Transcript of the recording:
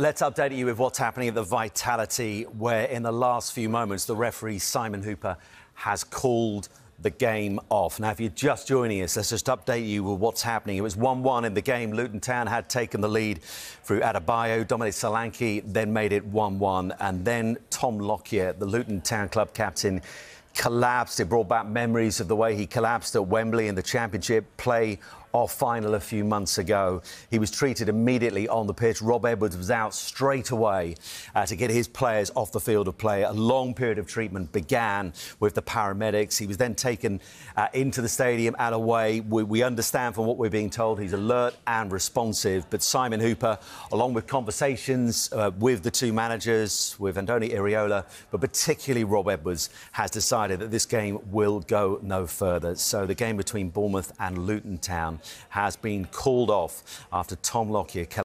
Let's update you with what's happening at the Vitality, where in the last few moments, the referee Simon Hooper has called the game off. Now, if you're just joining us, let's just update you with what's happening. It was 1-1 in the game. Luton Town had taken the lead through Adebayo. Dominic Solanke then made it 1-1. And then Tom Lockyer, the Luton Town club captain, collapsed. It brought back memories of the way he collapsed at Wembley in the Championship play off final a few months ago. He was treated immediately on the pitch. Rob Edwards was out straight away uh, to get his players off the field of play. A long period of treatment began with the paramedics. He was then taken uh, into the stadium and away. We, we, understand from what we're being told he's alert and responsive. But Simon Hooper, along with conversations uh, with the two managers, with Andoni Iraola, but particularly Rob Edwards, has decided that this game will go no further. So the game between Bournemouth and Luton Town has been called off after Tom Lockyer